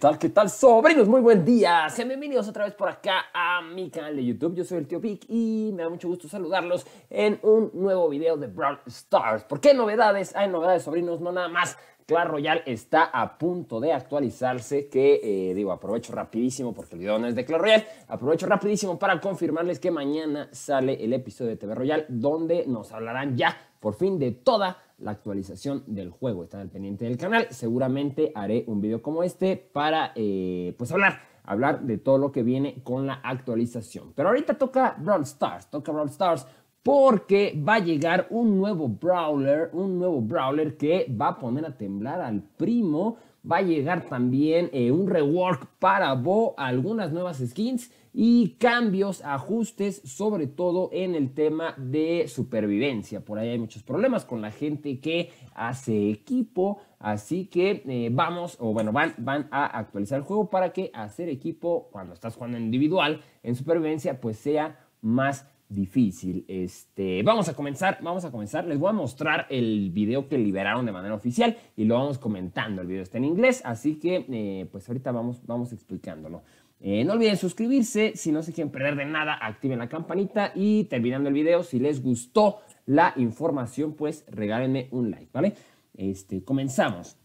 tal? ¿Qué tal, sobrinos? Muy buen día. Sean bienvenidos otra vez por acá a mi canal de YouTube. Yo soy el tío Pic y me da mucho gusto saludarlos en un nuevo video de Brawl Stars. ¿Por qué novedades? Hay novedades, sobrinos, no nada más. Clash Royale está a punto de actualizarse, que eh, digo, aprovecho rapidísimo porque el video no es de Clash Royale, aprovecho rapidísimo para confirmarles que mañana sale el episodio de TV Royale donde nos hablarán ya por fin de toda la actualización del juego. Están al pendiente del canal. Seguramente haré un video como este para eh, pues hablar, hablar de todo lo que viene con la actualización. Pero ahorita toca Brawl Stars, toca Brawl Stars porque va a llegar un nuevo brawler, un nuevo brawler que va a poner a temblar al primo. Va a llegar también eh, un rework para Bo, algunas nuevas skins y cambios, ajustes, sobre todo en el tema de supervivencia. Por ahí hay muchos problemas con la gente que hace equipo, así que eh, vamos, o bueno, van, van a actualizar el juego para que hacer equipo cuando estás jugando individual en supervivencia pues sea más difícil. Este, vamos a comenzar, vamos a comenzar. Les voy a mostrar el video que liberaron de manera oficial y lo vamos comentando. El video está en inglés, así que eh, pues ahorita vamos, vamos explicándolo. Eh, no olviden suscribirse, si no se quieren perder de nada, activen la campanita y terminando el video, si les gustó la información, pues regálenme un like, ¿vale? Este, comenzamos.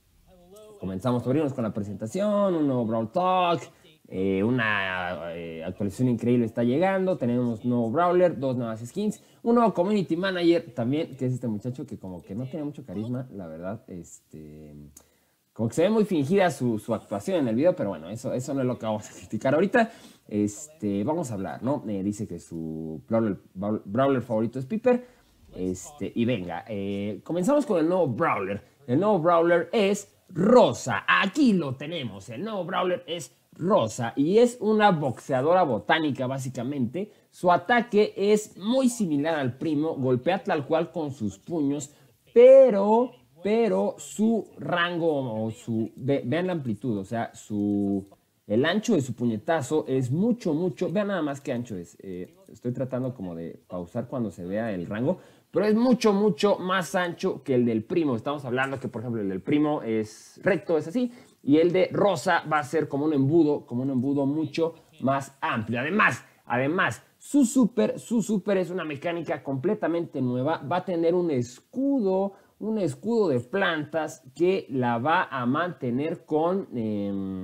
Comenzamos, sobrinos, con la presentación, un nuevo Brawl Talk, eh, una eh, actualización increíble está llegando, tenemos nuevo Brawler, dos nuevas skins, un nuevo Community Manager también, que es este muchacho que como que no tiene mucho carisma, la verdad, este... Como que se ve muy fingida su, actuación en el video, pero bueno, eso, eso no es lo que vamos a criticar ahorita. Este, vamos a hablar, ¿no? Eh, dice que su brawler, favorito es Piper. Este, y venga, comenzamos con el nuevo Brawler. El nuevo Brawler es Rosa. Aquí lo tenemos. El nuevo Brawler es Rosa y es una boxeadora botánica básicamente. Su ataque es muy similar al primo, golpea tal cual con sus puños, pero pero su rango o su, vean la amplitud, o sea, su, el ancho de su puñetazo es mucho, mucho, vean nada más qué ancho es, eh, estoy tratando como de pausar cuando se vea el rango, pero es mucho, mucho más ancho que el del primo, estamos hablando que por ejemplo el del primo es recto, es así, y el de rosa va a ser como un embudo, como un embudo mucho más amplio, además, además, su super, su super es una mecánica completamente nueva, va a tener un escudo, un escudo de plantas que la va a mantener con, em,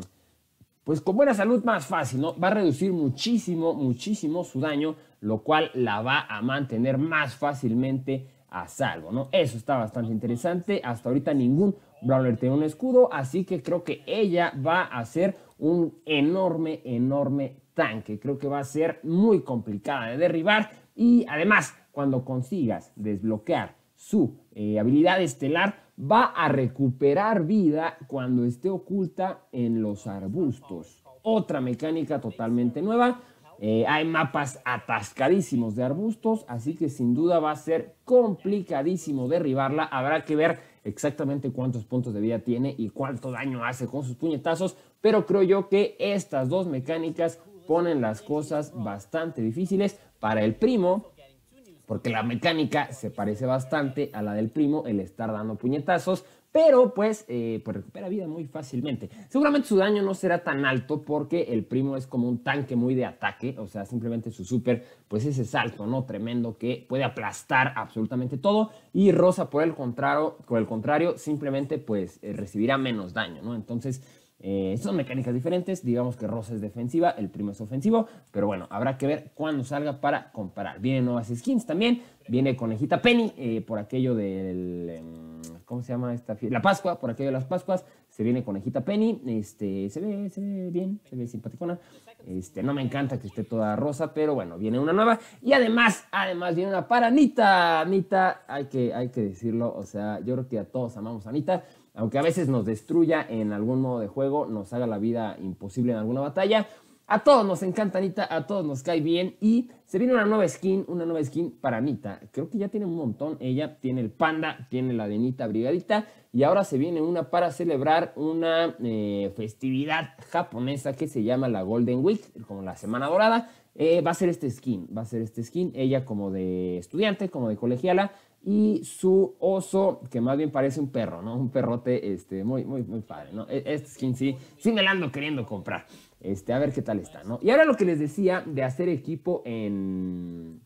pues con buena salud más fácil, ¿no? Va a reducir muchísimo, muchísimo su daño, lo cual la va a mantener más fácilmente a salvo, ¿no? Eso está bastante interesante. Hasta ahorita ningún Brawler tiene un escudo, así que creo que ella va a ser un enorme, enorme tanque. Creo que va a ser muy complicada de derribar y además cuando consigas desbloquear su eh, habilidad estelar va a recuperar vida cuando esté oculta en los arbustos. Otra mecánica totalmente nueva. Eh, hay mapas atascadísimos de arbustos, así que sin duda va a ser complicadísimo derribarla. Habrá que ver exactamente cuántos puntos de vida tiene y cuánto daño hace con sus puñetazos, pero creo yo que estas dos mecánicas ponen las cosas bastante difíciles para el primo porque la mecánica se parece bastante a la del primo, el estar dando puñetazos, pero pues, eh, pues recupera vida muy fácilmente. Seguramente su daño no será tan alto porque el primo es como un tanque muy de ataque, o sea, simplemente su super, pues ese salto, ¿no? Tremendo que puede aplastar absolutamente todo y Rosa por el contrario, por el contrario simplemente pues eh, recibirá menos daño, ¿no? Entonces eh, son mecánicas diferentes, digamos que Rosa es defensiva, el primo es ofensivo, pero bueno, habrá que ver cuándo salga para comparar. Vienen nuevas skins también, viene Conejita Penny por aquello del... ¿Cómo se llama esta fiesta? La Pascua, por aquello de las Pascuas, se viene Conejita Penny, este, se ve, se ve bien, se ve simpaticona. Este, no me encanta que esté toda rosa, pero bueno, viene una nueva. Y además, además viene una para Anita. Anita, hay que, hay que decirlo, o sea, yo creo que a todos amamos a Anita aunque a veces nos destruya en algún modo de juego, nos haga la vida imposible en alguna batalla. A todos nos encanta Anita, a todos nos cae bien y se viene una nueva skin, una nueva skin para Anita. Creo que ya tiene un montón. Ella tiene el panda, tiene la de Anita Brigadita y ahora se viene una para celebrar una eh, festividad japonesa que se llama la Golden Week, como la Semana Dorada. Eh, va a ser este skin, va a ser este skin. Ella como de estudiante, como de colegiala, y su oso, que más bien parece un perro, ¿no? Un perrote este, muy, muy, muy padre, ¿no? E, este skin sí, sí me la ando queriendo comprar. Este, a ver qué tal está, ¿no? Y ahora lo que les decía de hacer equipo en,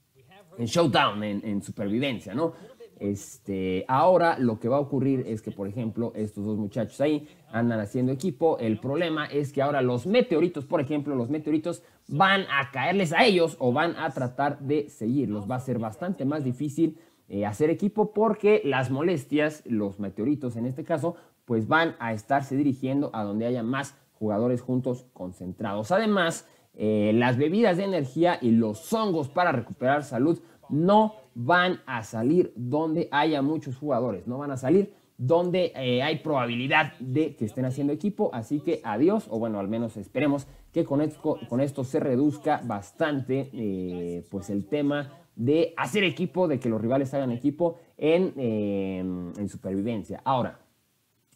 en Showdown, en, en supervivencia, ¿no? Este, ahora lo que va a ocurrir es que, por ejemplo, estos dos muchachos ahí andan haciendo equipo. El problema es que ahora los meteoritos, por ejemplo, los meteoritos van a caerles a ellos o van a tratar de seguirlos. Va a ser bastante más difícil eh, hacer equipo porque las molestias, los meteoritos en este caso, pues van a estarse dirigiendo a donde haya más jugadores juntos concentrados. Además, eh, las bebidas de energía y los hongos para recuperar salud no van a salir donde haya muchos jugadores, no van a salir donde eh, hay probabilidad de que estén haciendo equipo, así que adiós, o bueno, al menos esperemos que con esto, con esto se reduzca bastante pues el tema de hacer equipo, de que los rivales hagan equipo en, em, supervivencia. Ahora,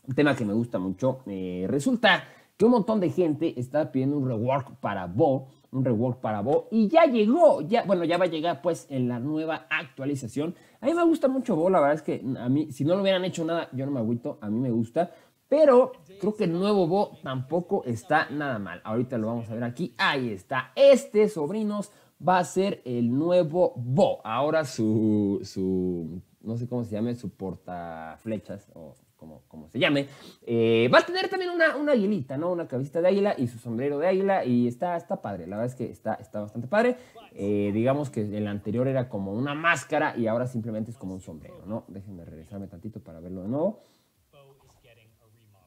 un tema que me gusta mucho, eh, resulta que un montón de gente está pidiendo un rework para Bo, un rework para Bo, y ya llegó, ya, bueno, ya va a llegar pues en la nueva actualización. A mí me gusta mucho Bo, la verdad es que a mí, si no lo hubieran hecho nada, yo no me agüito, a mí me gusta, pero creo que el nuevo Bo tampoco está nada mal. Ahorita lo vamos a ver aquí, ahí está, este, sobrinos, va a ser el nuevo Bo. Ahora su, su no sé cómo se llame, su portaflechas o como, como se llame, eh, va a tener también una, una, aguilita, ¿no? Una cabecita de águila y su sombrero de águila y está, está padre, la verdad es que está, está bastante padre. Eh, digamos que el anterior era como una máscara y ahora simplemente es como un sombrero, ¿no? Déjenme regresarme tantito para verlo de nuevo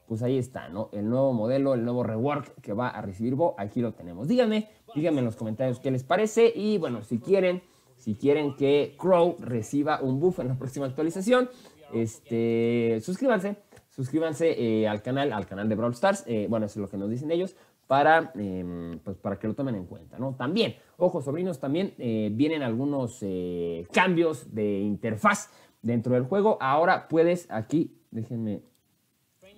pues ahí está, ¿no? El nuevo modelo, el nuevo rework que va a recibir Bo, aquí lo tenemos. Díganme, díganme en los comentarios qué les parece y bueno, si quieren, si quieren que Crow reciba un buff en la próxima actualización, este, suscríbanse, suscríbanse eh, al canal, al canal de Brawl Stars, eh, bueno, eso es lo que nos dicen ellos, para, em, pues para que lo tomen en cuenta, ¿no? También, ojo sobrinos, también eh, vienen algunos cambios de interfaz dentro del juego. Ahora puedes aquí, déjenme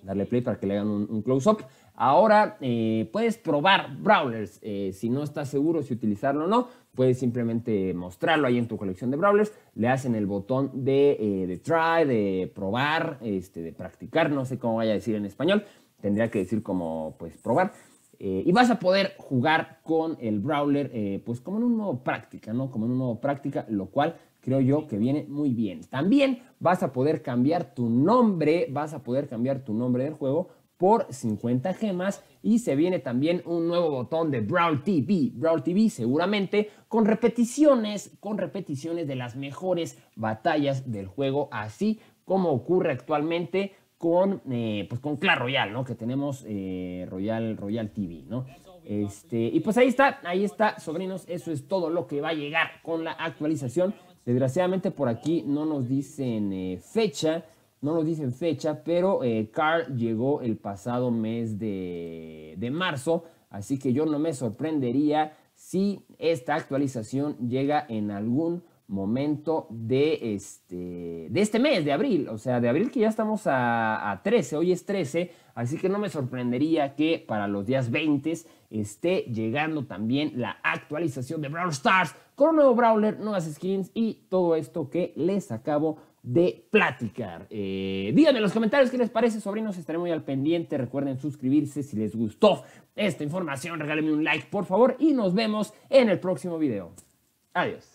darle play para que le hagan un, close-up. Ahora puedes probar brawlers. Si no estás seguro si utilizarlo o no, puedes simplemente mostrarlo ahí en tu colección de brawlers. Le hacen el botón de, eh, de try, de probar, este, de practicar. No sé cómo vaya a decir en español. Tendría que decir como pues probar. y vas a poder jugar con el brawler pues como en un modo práctica, ¿no? Como en un modo práctica, lo cual creo yo que viene muy bien. También vas a poder cambiar tu nombre, vas a poder cambiar tu nombre del juego por 50 gemas y se viene también un nuevo botón de Brawl TV. Brawl TV seguramente con repeticiones, con repeticiones de las mejores batallas del juego, así como ocurre actualmente con, eh, pues con Royale, ¿no? Que tenemos eh, Royal, Royal TV, ¿no? Este, y pues ahí está, ahí está, sobrinos, eso es todo lo que va a llegar con la actualización Desgraciadamente por aquí no nos dicen eh, fecha, no nos dicen fecha, pero eh, Carl llegó el pasado mes de, de, marzo, así que yo no me sorprendería si esta actualización llega en algún momento de este, de este mes, de abril, o sea, de abril que ya estamos a, a 13, hoy es 13, así que no me sorprendería que para los días 20 esté llegando también la actualización de Brawl Stars con un nuevo Brawler, nuevas skins y todo esto que les acabo de platicar. Eh, díganme en los comentarios qué les parece, sobrinos, estaré muy al pendiente. Recuerden suscribirse si les gustó esta información, regálenme un like por favor y nos vemos en el próximo video. Adiós.